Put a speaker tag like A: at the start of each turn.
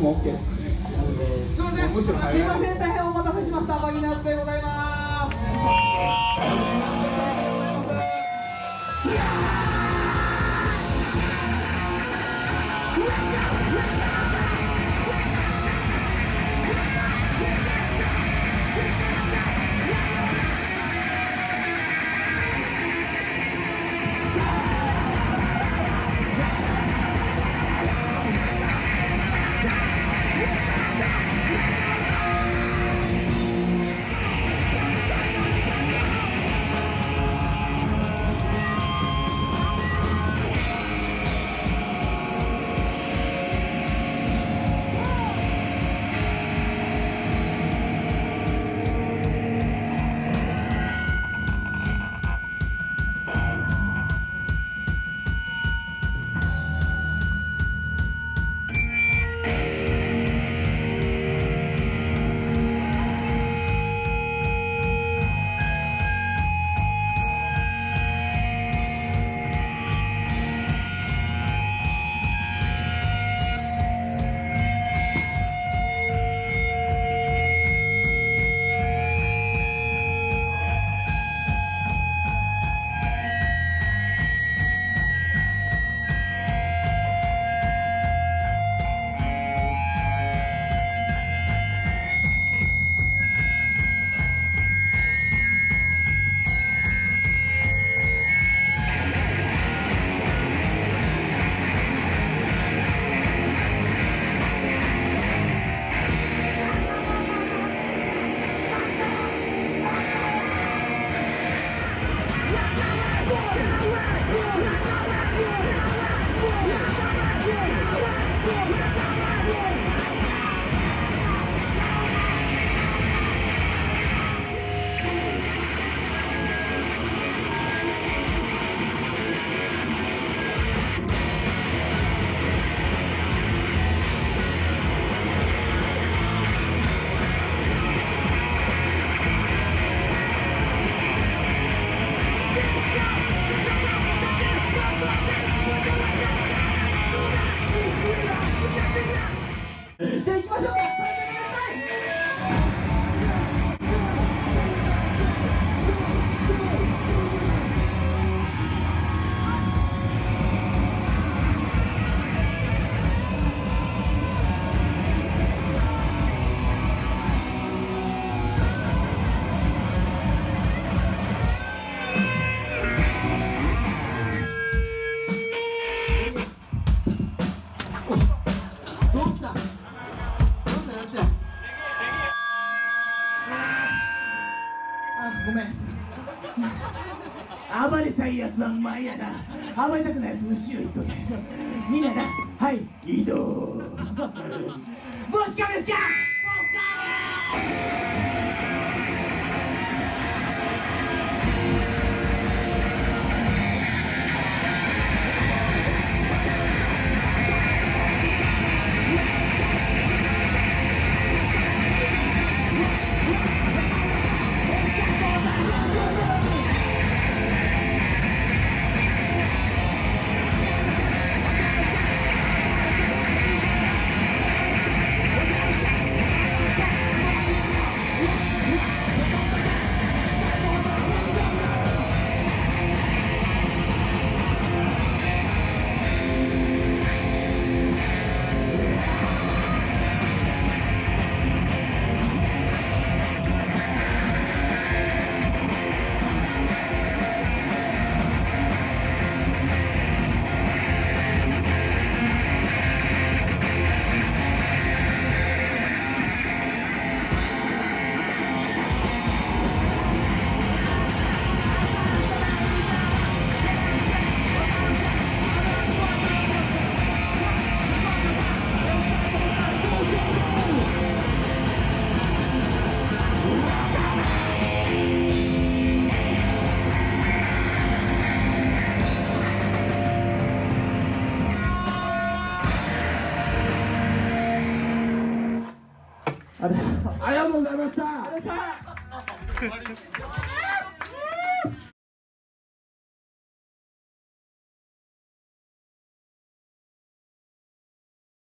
A: も OK ですかね。
B: すいません。すいません。大変お待たせしました。バギナーズでございます暴れたいやつは前やな。暴れたくないやつ後ろ行っとけ。みんななはい移動。ボスカメスカあれ
A: ありがとうございました。